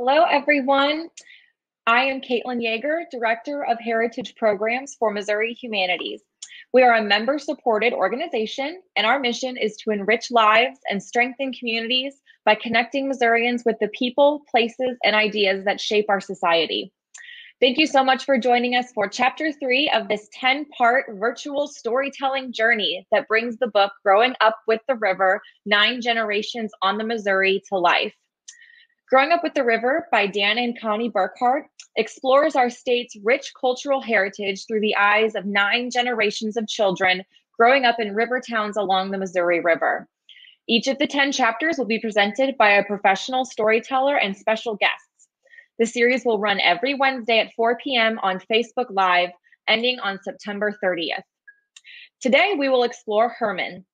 Hello, everyone. I am Caitlin Yeager, Director of Heritage Programs for Missouri Humanities. We are a member supported organization, and our mission is to enrich lives and strengthen communities by connecting Missourians with the people, places, and ideas that shape our society. Thank you so much for joining us for chapter three of this 10 part virtual storytelling journey that brings the book Growing Up with the River Nine Generations on the Missouri to life. Growing Up with the River by Dan and Connie Burkhardt explores our state's rich cultural heritage through the eyes of nine generations of children growing up in river towns along the Missouri River. Each of the 10 chapters will be presented by a professional storyteller and special guests. The series will run every Wednesday at 4 p.m. on Facebook Live, ending on September 30th. Today, we will explore Hermann,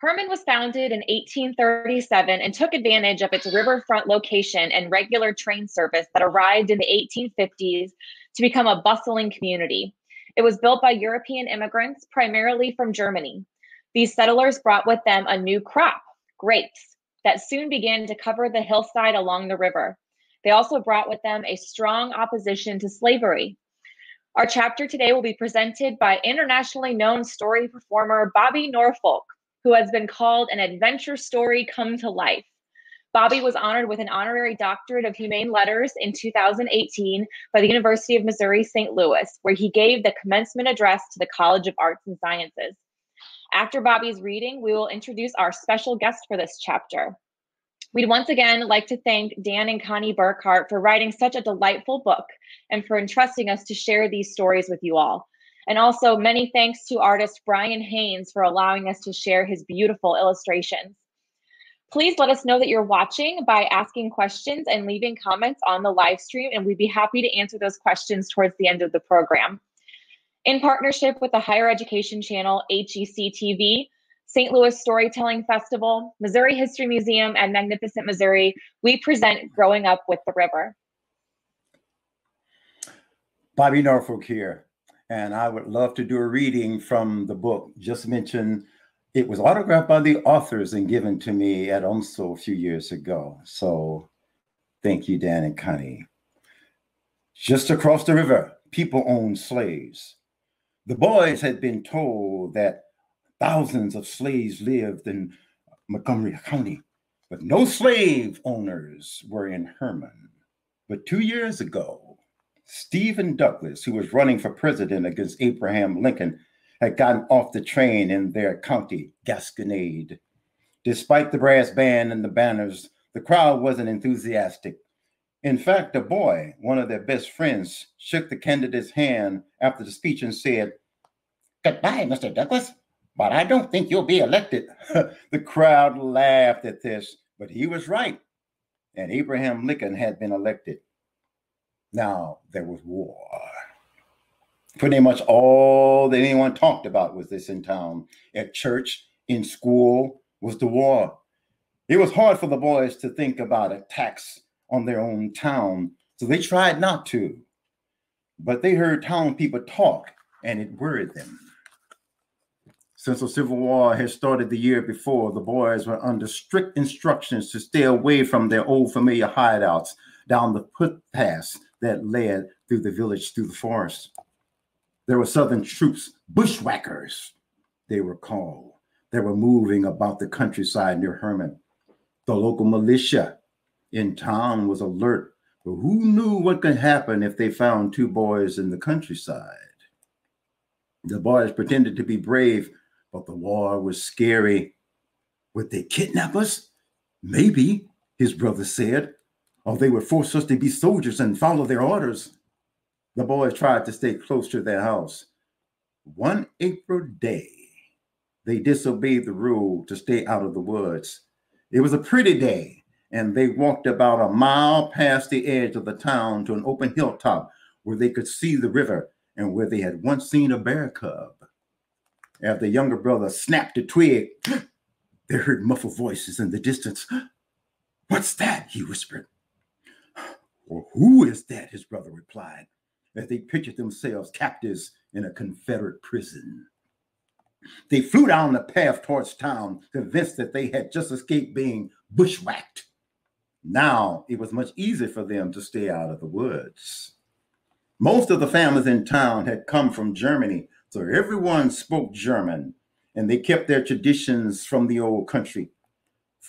Hermann was founded in 1837 and took advantage of its riverfront location and regular train service that arrived in the 1850s to become a bustling community. It was built by European immigrants, primarily from Germany. These settlers brought with them a new crop, grapes, that soon began to cover the hillside along the river. They also brought with them a strong opposition to slavery. Our chapter today will be presented by internationally known story performer Bobby Norfolk, who has been called an adventure story come to life. Bobby was honored with an honorary doctorate of humane letters in 2018 by the University of Missouri St. Louis, where he gave the commencement address to the College of Arts and Sciences. After Bobby's reading, we will introduce our special guest for this chapter. We'd once again like to thank Dan and Connie Burkhardt for writing such a delightful book and for entrusting us to share these stories with you all. And also, many thanks to artist Brian Haynes for allowing us to share his beautiful illustrations. Please let us know that you're watching by asking questions and leaving comments on the live stream, and we'd be happy to answer those questions towards the end of the program. In partnership with the Higher Education Channel, HEC TV, St. Louis Storytelling Festival, Missouri History Museum, and Magnificent Missouri, we present Growing Up with the River. Bobby Norfolk here and I would love to do a reading from the book. Just mentioned it was autographed by the authors and given to me at UMSL a few years ago. So thank you, Dan and Connie. Just across the river, people owned slaves. The boys had been told that thousands of slaves lived in Montgomery County, but no slave owners were in Hermann. But two years ago, Stephen Douglas, who was running for president against Abraham Lincoln, had gotten off the train in their county, Gasconade. Despite the brass band and the banners, the crowd wasn't enthusiastic. In fact, a boy, one of their best friends, shook the candidate's hand after the speech and said, Goodbye, Mr. Douglas, but I don't think you'll be elected. the crowd laughed at this, but he was right. And Abraham Lincoln had been elected. Now there was war. Pretty much all that anyone talked about was this in town. At church, in school, was the war. It was hard for the boys to think about attacks on their own town, so they tried not to. But they heard town people talk, and it worried them. Since the Civil War had started the year before, the boys were under strict instructions to stay away from their old familiar hideouts down the footpaths that led through the village through the forest. There were Southern troops, bushwhackers, they were called. They were moving about the countryside near Hermann. The local militia in town was alert, but who knew what could happen if they found two boys in the countryside? The boys pretended to be brave, but the war was scary. Would they kidnap us? Maybe, his brother said or they would force us to be soldiers and follow their orders. The boys tried to stay close to their house. One April day, they disobeyed the rule to stay out of the woods. It was a pretty day, and they walked about a mile past the edge of the town to an open hilltop where they could see the river and where they had once seen a bear cub. As the younger brother snapped a twig, they heard muffled voices in the distance. What's that? he whispered. Or who is that? His brother replied, as they pictured themselves captives in a Confederate prison. They flew down the path towards town, convinced that they had just escaped being bushwhacked. Now it was much easier for them to stay out of the woods. Most of the families in town had come from Germany, so everyone spoke German and they kept their traditions from the old country.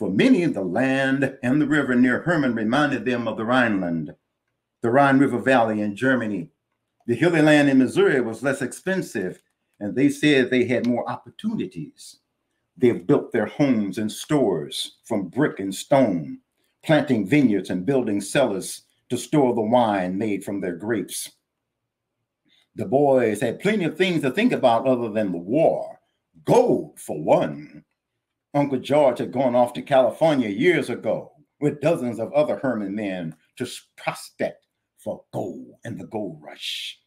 For many, the land and the river near Hermann reminded them of the Rhineland, the Rhine River Valley in Germany. The hilly land in Missouri was less expensive, and they said they had more opportunities. They have built their homes and stores from brick and stone, planting vineyards and building cellars to store the wine made from their grapes. The boys had plenty of things to think about other than the war. Gold, for one. Uncle George had gone off to California years ago with dozens of other Hermann men to prospect for gold in the gold rush.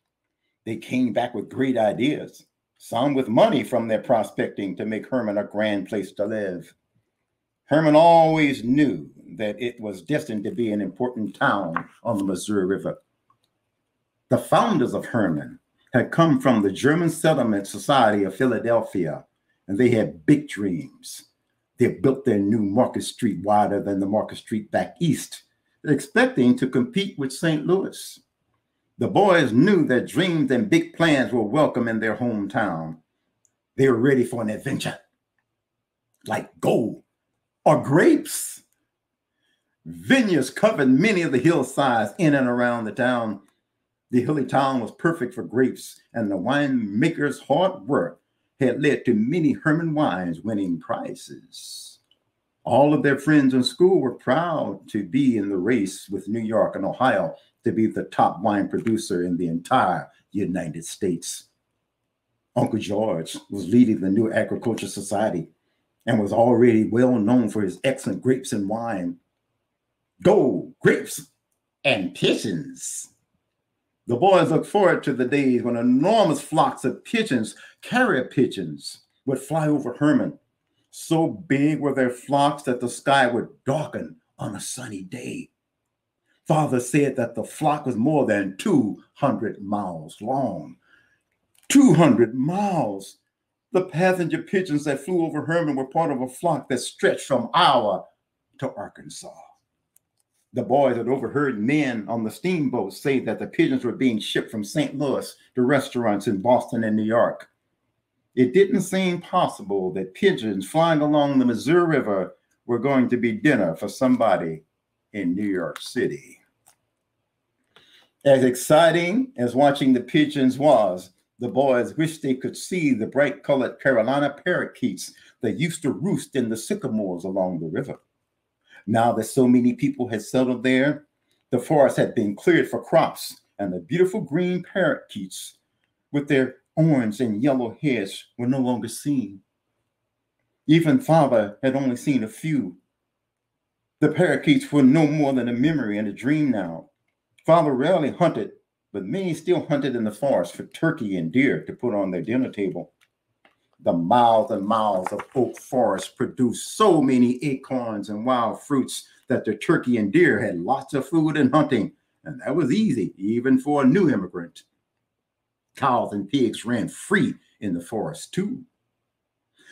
They came back with great ideas, some with money from their prospecting to make Hermann a grand place to live. Hermann always knew that it was destined to be an important town on the Missouri River. The founders of Hermann had come from the German Settlement Society of Philadelphia, and they had big dreams. They built their new Market Street wider than the Market Street back east, expecting to compete with St. Louis. The boys knew that dreams and big plans were welcome in their hometown. They were ready for an adventure, like gold or grapes. Vineyards covered many of the hillsides in and around the town. The hilly town was perfect for grapes, and the winemaker's hard work had led to many Hermann wines winning prizes. All of their friends in school were proud to be in the race with New York and Ohio to be the top wine producer in the entire United States. Uncle George was leading the new agriculture society and was already well known for his excellent grapes and wine. Gold, grapes, and pigeons. The boys looked forward to the days when enormous flocks of pigeons, carrier pigeons, would fly over Hermann. So big were their flocks that the sky would darken on a sunny day. Father said that the flock was more than 200 miles long. 200 miles. The passenger pigeons that flew over Hermann were part of a flock that stretched from Iowa to Arkansas. The boys had overheard men on the steamboat say that the pigeons were being shipped from St. Louis to restaurants in Boston and New York. It didn't seem possible that pigeons flying along the Missouri River were going to be dinner for somebody in New York City. As exciting as watching the pigeons was, the boys wished they could see the bright colored Carolina parakeets that used to roost in the sycamores along the river. Now that so many people had settled there, the forest had been cleared for crops, and the beautiful green parakeets with their orange and yellow heads were no longer seen. Even father had only seen a few. The parakeets were no more than a memory and a dream now. Father rarely hunted, but many still hunted in the forest for turkey and deer to put on their dinner table the miles and miles of oak forest produced so many acorns and wild fruits that the turkey and deer had lots of food and hunting, and that was easy, even for a new immigrant. Cows and pigs ran free in the forest too.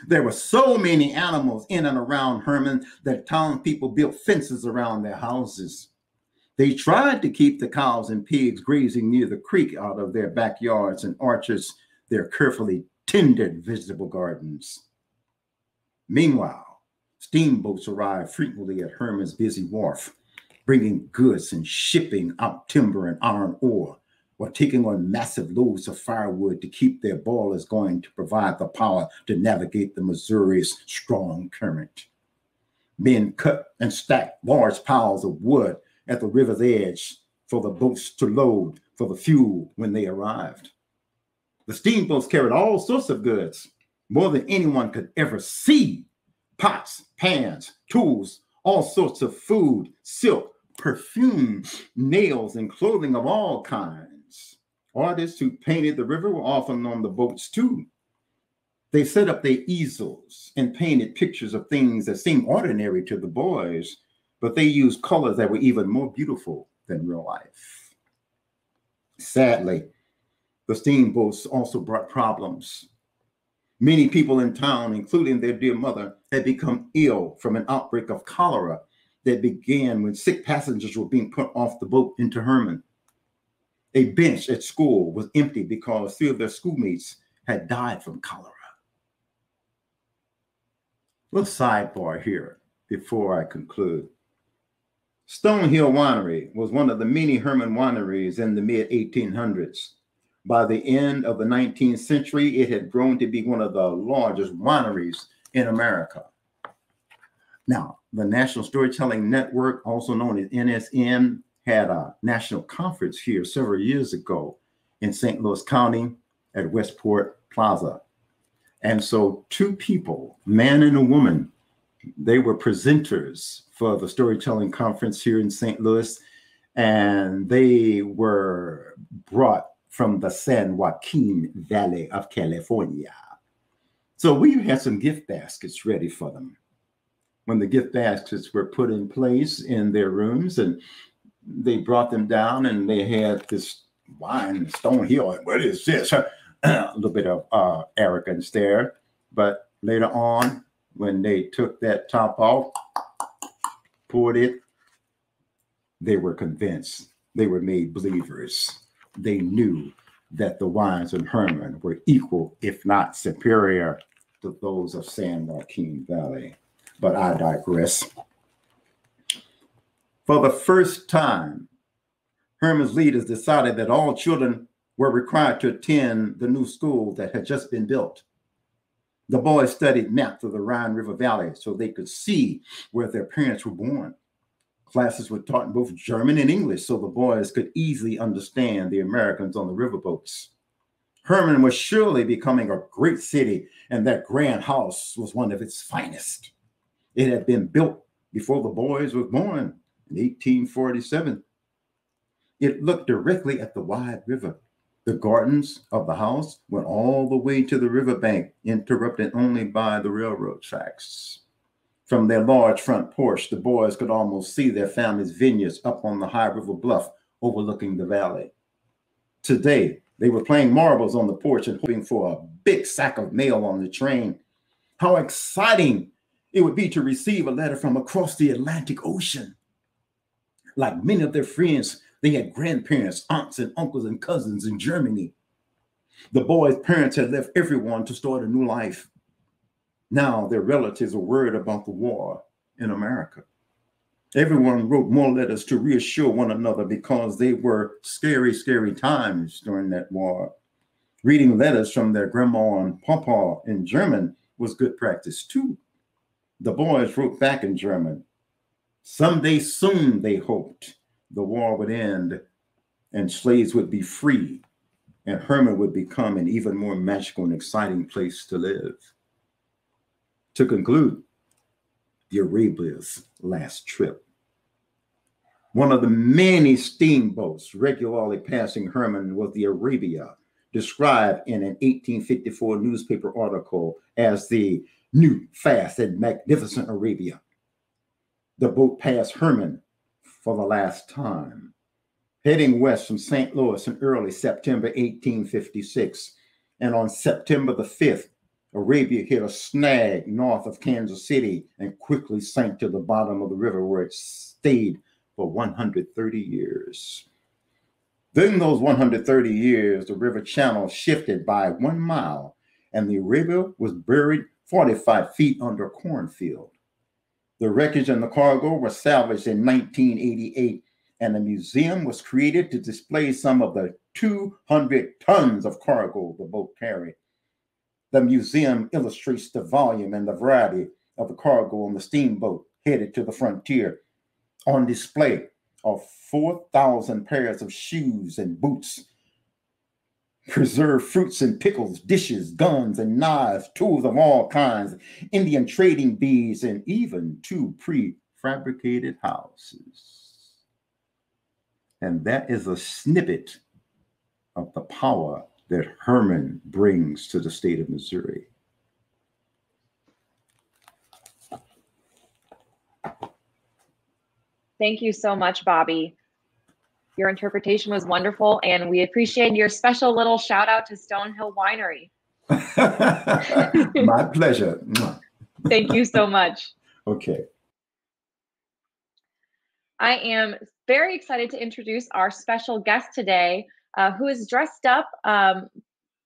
There were so many animals in and around Hermann that town people built fences around their houses. They tried to keep the cows and pigs grazing near the creek out of their backyards and orchards, their carefully tended vegetable gardens. Meanwhile, steamboats arrived frequently at Hermann's busy wharf, bringing goods and shipping out timber and iron ore, or taking on massive loads of firewood to keep their boilers going to provide the power to navigate the Missouri's strong current. Men cut and stacked large piles of wood at the river's edge for the boats to load for the fuel when they arrived. The steamboats carried all sorts of goods, more than anyone could ever see pots, pans, tools, all sorts of food, silk, perfume, nails, and clothing of all kinds. Artists who painted the river were often on the boats too. They set up their easels and painted pictures of things that seemed ordinary to the boys, but they used colors that were even more beautiful than real life. Sadly, the steamboats also brought problems. Many people in town, including their dear mother, had become ill from an outbreak of cholera that began when sick passengers were being put off the boat into Hermann. A bench at school was empty because three of their schoolmates had died from cholera. Little sidebar here before I conclude. Stonehill Winery was one of the many Hermann wineries in the mid 1800s. By the end of the 19th century, it had grown to be one of the largest wineries in America. Now, the National Storytelling Network, also known as NSN, had a national conference here several years ago in St. Louis County at Westport Plaza. And so, two people, man and a woman, they were presenters for the storytelling conference here in St. Louis, and they were brought from the San Joaquin Valley of California. So we had some gift baskets ready for them. When the gift baskets were put in place in their rooms, and they brought them down, and they had this wine, Stonehill. What is this? a little bit of uh, arrogance there, but later on, when they took that top off, poured it, they were convinced. They were made believers they knew that the wines of Hermann were equal, if not superior, to those of San Joaquin Valley. But I digress. For the first time, Hermann's leaders decided that all children were required to attend the new school that had just been built. The boys studied maps of the Rhine River Valley so they could see where their parents were born. Classes were taught in both German and English so the boys could easily understand the Americans on the riverboats. Hermann was surely becoming a great city, and that grand house was one of its finest. It had been built before the boys were born in 1847. It looked directly at the wide river. The gardens of the house went all the way to the riverbank, interrupted only by the railroad tracks. From their large front porch, the boys could almost see their family's vineyards up on the high river bluff overlooking the valley. Today, they were playing marbles on the porch and hoping for a big sack of mail on the train. How exciting it would be to receive a letter from across the Atlantic Ocean. Like many of their friends, they had grandparents, aunts, and uncles and cousins in Germany. The boys' parents had left everyone to start a new life. Now their relatives are worried about the war in America. Everyone wrote more letters to reassure one another because they were scary, scary times during that war. Reading letters from their grandma and papa in German was good practice too. The boys wrote back in German. Someday soon, they hoped, the war would end and slaves would be free and Hermann would become an even more magical and exciting place to live. To conclude, the Arabia's last trip. One of the many steamboats regularly passing Hermann was the Arabia, described in an 1854 newspaper article as the new, fast, and magnificent Arabia. The boat passed Hermann for the last time, heading west from St. Louis in early September 1856. And on September the 5th, Arabia hit a snag north of Kansas City and quickly sank to the bottom of the river where it stayed for 130 years. During those 130 years, the river channel shifted by one mile and the Arabia was buried 45 feet under a cornfield. The wreckage and the cargo were salvaged in 1988, and a museum was created to display some of the 200 tons of cargo the boat carried. The museum illustrates the volume and the variety of the cargo on the steamboat headed to the frontier. On display are 4,000 pairs of shoes and boots, preserved fruits and pickles, dishes, guns and knives, tools of all kinds, Indian trading beads, and even two prefabricated houses. And that is a snippet of the power that Hermann brings to the state of Missouri. Thank you so much, Bobby. Your interpretation was wonderful, and we appreciate your special little shout out to Stonehill Winery. My pleasure. Thank you so much. Okay. I am very excited to introduce our special guest today, uh, who is dressed up um,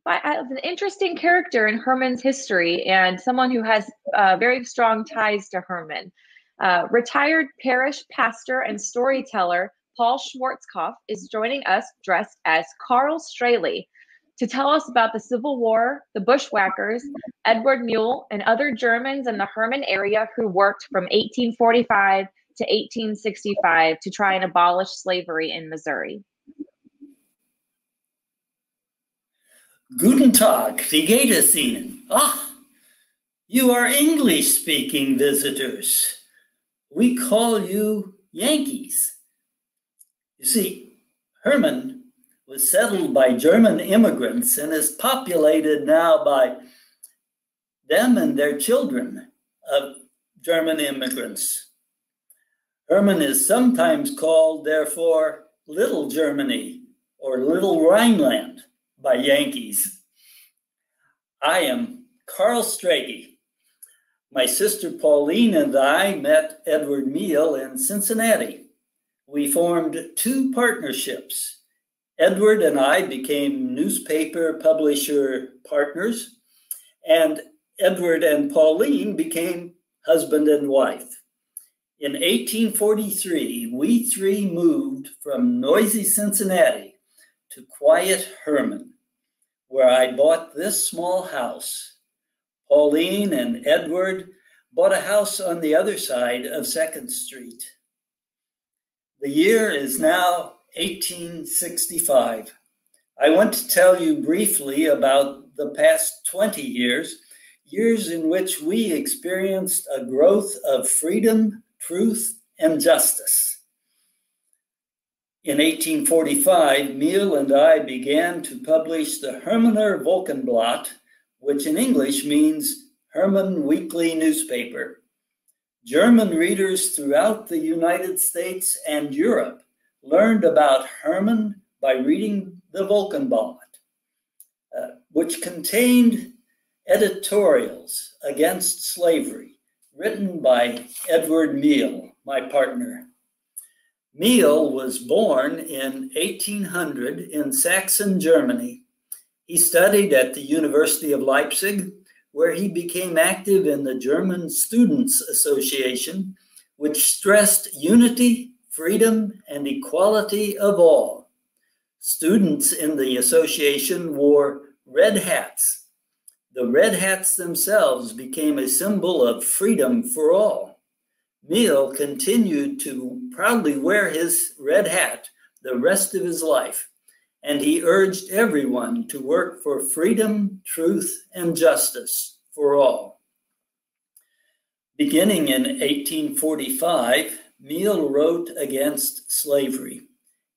by, an interesting character in Hermann's history and someone who has uh, very strong ties to Hermann. Uh, retired parish pastor and storyteller Paul Schwarzkopf is joining us dressed as Carl Strehly to tell us about the Civil War, the Bushwhackers, Edward Muehl, and other Germans in the Hermann area who worked from 1845 to 1865 to try and abolish slavery in Missouri. Guten Tag, wie geht es Ihnen? Ah, you are English speaking visitors. We call you Yankees. You see, Hermann was settled by German immigrants and is populated now by them and their children of German immigrants. Hermann is sometimes called, therefore, Little Germany or Little Rhineland by Yankees. I am Carl Strehly. My sister Pauline and I met Edward Muehl in Cincinnati. We formed two partnerships. Edward and I became newspaper publisher partners, and Edward and Pauline became husband and wife. In 1843, we three moved from noisy Cincinnati to quiet Hermann, where I bought this small house. Pauline and Edward bought a house on the other side of 2nd Street. The year is now 1865. I want to tell you briefly about the past 20 years, years in which we experienced a growth of freedom, truth, and justice. In 1845, Muehl and I began to publish the Hermaner Volkenblatt, which in English means Hermann Weekly Newspaper. German readers throughout the United States and Europe learned about Hermann by reading the Volkenblatt, uh, which contained editorials against slavery written by Edward Muehl, my partner. Muehl was born in 1800 in Saxon, Germany. He studied at the University of Leipzig, where he became active in the German Students Association, which stressed unity, freedom, and equality of all. Students in the association wore red hats. The red hats themselves became a symbol of freedom for all. Muehl continued to proudly wear his red hat the rest of his life, and he urged everyone to work for freedom, truth, and justice for all. Beginning in 1845, Muehl wrote against slavery.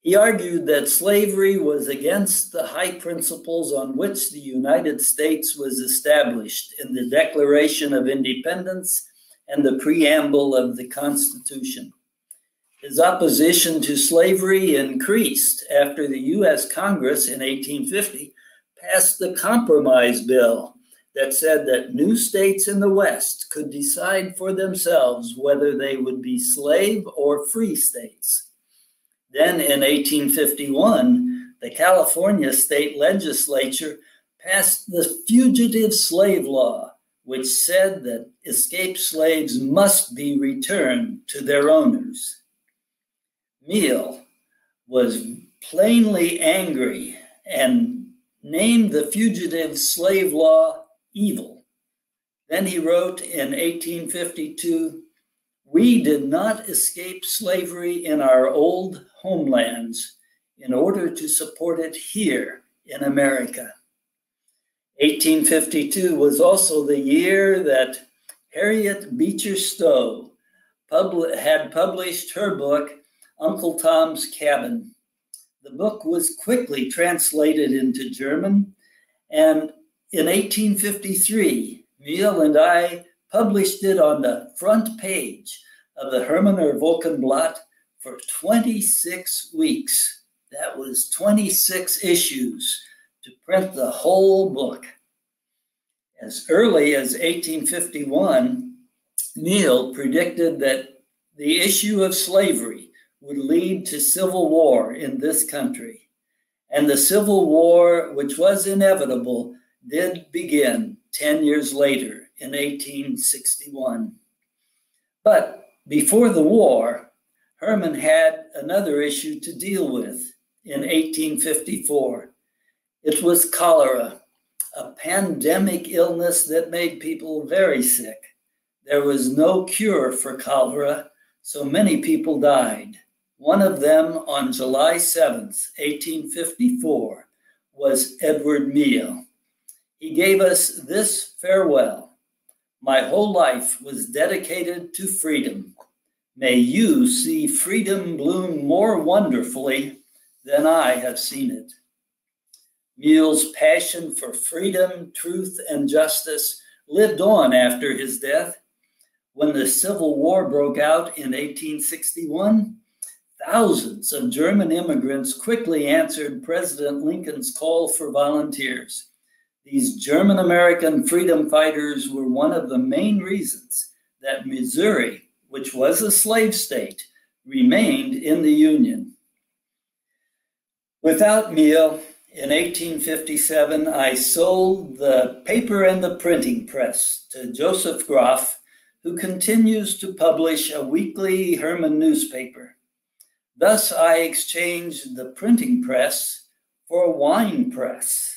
He argued that slavery was against the high principles on which the United States was established in the Declaration of Independence and the preamble of the Constitution. His opposition to slavery increased after the U.S. Congress in 1850 passed the Compromise Bill that said that new states in the West could decide for themselves whether they would be slave or free states. Then in 1851, the California state legislature passed the Fugitive Slave Law, which said that escaped slaves must be returned to their owners. Muehl was plainly angry and named the fugitive slave law evil. Then he wrote in 1852 We did not escape slavery in our old homelands in order to support it here in America. 1852 was also the year that Harriet Beecher Stowe pub- had published her book, Uncle Tom's Cabin. The book was quickly translated into German, and in 1853, Muehl and I published it on the front page of the Hermanner Wochenblatt for 26 weeks. That was 26 issues to print the whole book. As early as 1851, Muehl predicted that the issue of slavery would lead to civil war in this country. And the civil war, which was inevitable, did begin 10 years later in 1861. But before the war, Hermann had another issue to deal with in 1854. It was cholera, a pandemic illness that made people very sick. There was no cure for cholera, so many people died. One of them on July 7th, 1854, was Edward Muehl. He gave us this farewell My whole life was dedicated to freedom. May you see freedom bloom more wonderfully than I have seen it. Muehl's passion for freedom, truth, and justice lived on after his death. When the Civil War broke out in 1861, thousands of German immigrants quickly answered President Lincoln's call for volunteers. These German American freedom fighters were one of the main reasons that Missouri, which was a slave state, remained in the Union. Without Muehl, in 1857, I sold the paper and the printing press to Joseph Groff, who continues to publish a weekly Hermann newspaper. Thus, I exchanged the printing press for a wine press.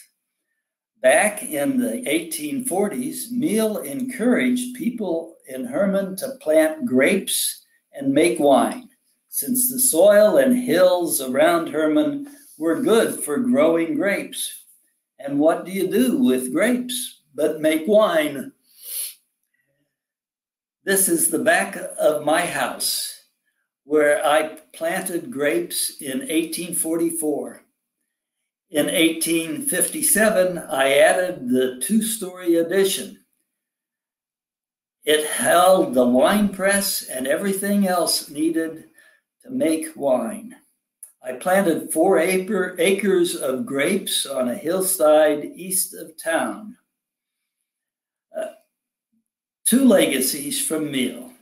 Back in the 1840s, Muehl encouraged people in Hermann to plant grapes and make wine, since the soil and hills around Hermann were good for growing grapes. And what do you do with grapes but make wine? This is the back of my house where I planted grapes in 1844. In 1857, I added the two story addition. It held the wine press and everything else needed to make wine. I planted four acre, acres of grapes on a hillside east of town. Uh, two legacies from Muehl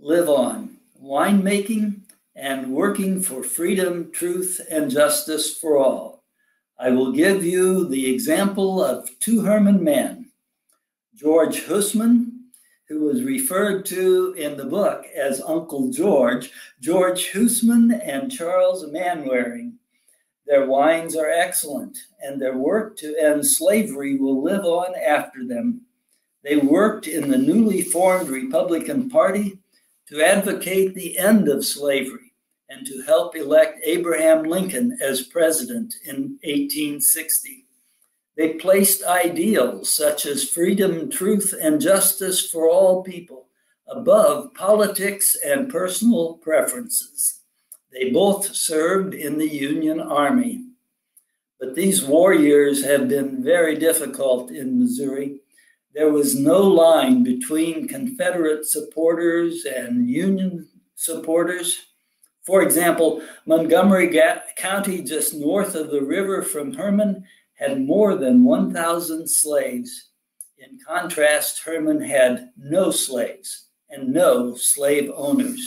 live on winemaking and working for freedom, truth, and justice for all. I will give you the example of two Hermann men George Husmann, who was referred to in the book as Uncle George, George Husmann and Charles Manwaring. Their wines are excellent, and their work to end slavery will live on after them. They worked in the newly formed Republican Party to advocate the end of slavery and to help elect Abraham Lincoln as president in 1860. They placed ideals such as freedom, truth, and justice for all people above politics and personal preferences. They both served in the Union Army. But these war years have been very difficult in Missouri. There was no line between Confederate supporters and Union supporters. For example, Montgomery County, just north of the river from Hermann, had more than 1,000 slaves. In contrast, Hermann had no slaves and no slave owners.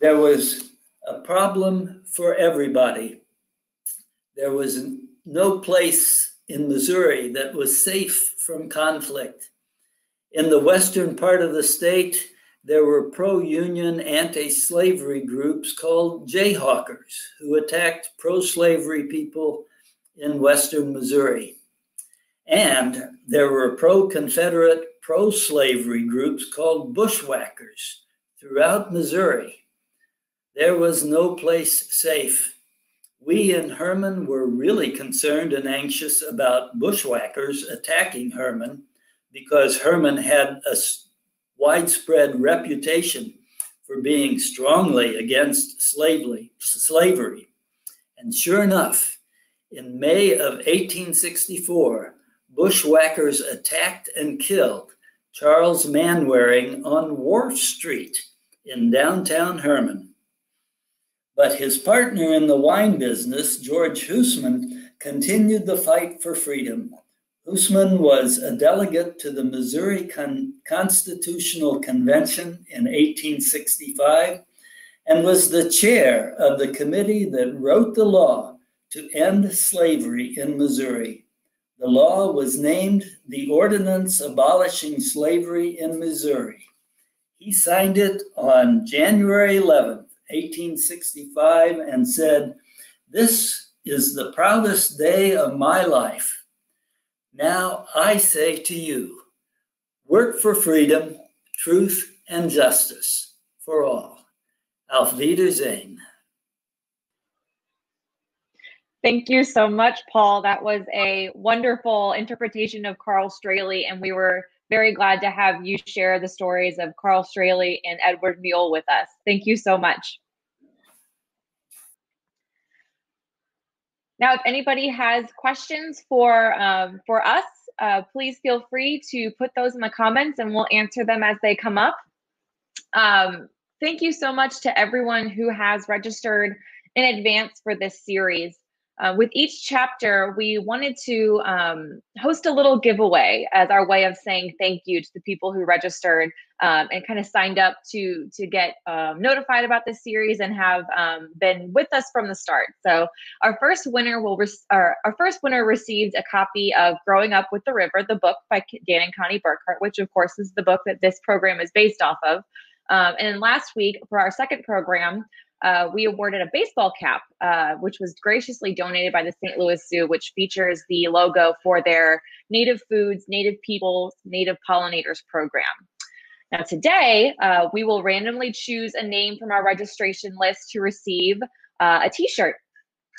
There was a problem for everybody. There was no place in Missouri that was safe from conflict. In the western part of the state, there were pro union, anti slavery groups called Jayhawkers who attacked pro slavery people in Western Missouri. And there were pro Confederate, pro slavery groups called Bushwhackers throughout Missouri. There was no place safe. We in Hermann were really concerned and anxious about bushwhackers attacking Hermann because Hermann had a widespread reputation for being strongly against slavery. And sure enough, in May of 1864, bushwhackers attacked and killed Charles Manwaring on Wharf Street in downtown Hermann. But his partner in the wine business, George Husmann, continued the fight for freedom Husmann was a delegate to the Missouri Con- Constitutional Convention in 1865 and was the chair of the committee that wrote the law to end slavery in Missouri. The law was named the Ordinance Abolishing Slavery in Missouri. He signed it on January 11, 1865, and said, This is the proudest day of my life. Now I say to you, work for freedom, truth, and justice for all. Auf Wiedersehen. Thank you so much, Paul. That was a wonderful interpretation of Carl Strehly, and we were very glad to have you share the stories of Carl Strehly and Edward Muehl with us. Thank you so much. Now, if anybody has questions for um, for us, uh, please feel free to put those in the comments, and we'll answer them as they come up. Um, thank you so much to everyone who has registered in advance for this series. Uh, with each chapter, we wanted to um, host a little giveaway as our way of saying thank you to the people who registered um, and kind of signed up to to get um, notified about this series and have um, been with us from the start. So our first winner will re- our, our first winner received a copy of Growing Up with the River, the book by Dan and Connie Burkhardt, which of course is the book that this program is based off of. Um, and last week for our second program, uh, we awarded a baseball cap, uh, which was graciously donated by the St. Louis Zoo, which features the logo for their Native Foods, Native Peoples, Native Pollinators program. Now, today, uh, we will randomly choose a name from our registration list to receive uh, a t shirt.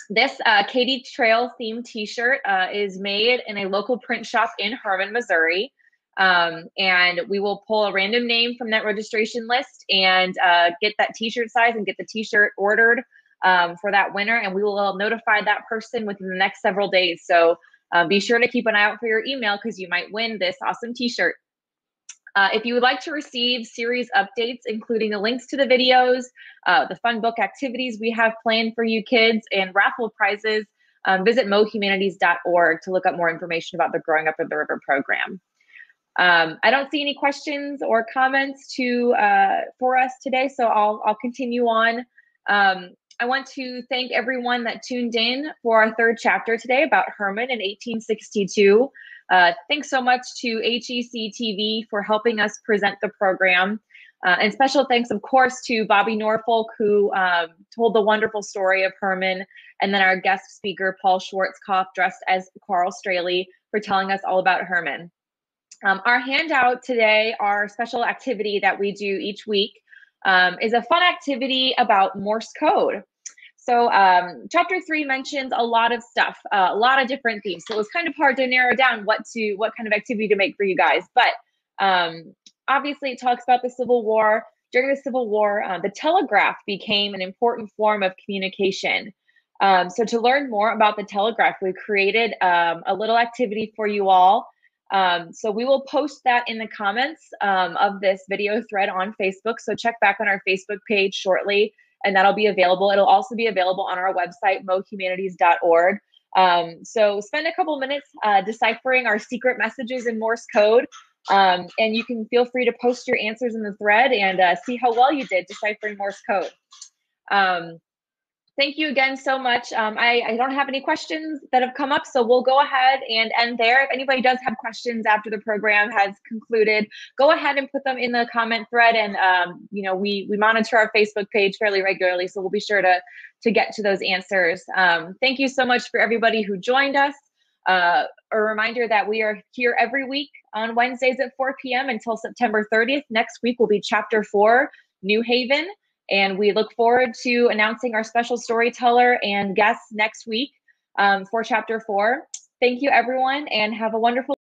This uh, Katy Trail themed t shirt uh, is made in a local print shop in Hermann, Missouri. Um, and we will pull a random name from that registration list and uh, get that t-shirt size and get the t-shirt ordered um, for that winner and we will notify that person within the next several days. So uh, be sure to keep an eye out for your email because you might win this awesome t-shirt. Uh, if you would like to receive series updates, including the links to the videos, uh, the fun book activities we have planned for you kids, and raffle prizes, um, visit mohumanities.org to look up more information about the Growing Up in the River program. Um, I don't see any questions or comments to uh, for us today, so I'll I'll continue on. Um, I want to thank everyone that tuned in for our third chapter today about Hermann in 1862. Uh, thanks so much to HEC TV for helping us present the program. Uh, and special thanks, of course, to Bobby Norfolk, who um, told the wonderful story of Hermann, and then our guest speaker, Paul Schwarzkopf, dressed as Carl Strehly, for telling us all about Hermann. Um, our handout today, our special activity that we do each week, um, is a fun activity about Morse code. So um, chapter three mentions a lot of stuff, uh, a lot of different themes. So it was kind of hard to narrow down what to what kind of activity to make for you guys. But um, obviously, it talks about the Civil War. During the Civil War, uh, the telegraph became an important form of communication. Um, so to learn more about the telegraph, we created um, a little activity for you all. Um, so we will post that in the comments um, of this video thread on Facebook. So check back on our Facebook page shortly, and that'll be available. It'll also be available on our website, mohumanities.org. Um, so spend a couple minutes uh, deciphering our secret messages in Morse code. Um, and you can feel free to post your answers in the thread and uh, see how well you did deciphering Morse code. Um, thank you again so much. Um, I, I, don't have any questions that have come up, so we'll go ahead and end there. If anybody does have questions after the program has concluded, go ahead and put them in the comment thread. And um, you know, we we monitor our Facebook page fairly regularly, so we'll be sure to to get to those answers. Um, thank you so much for everybody who joined us. Uh, a reminder that we are here every week on Wednesdays at 4 p.m. until September 30th. Next week will be Chapter Four, New Haven. And we look forward to announcing our special storyteller and guests next week um, for chapter four. Thank you, everyone, and have a wonderful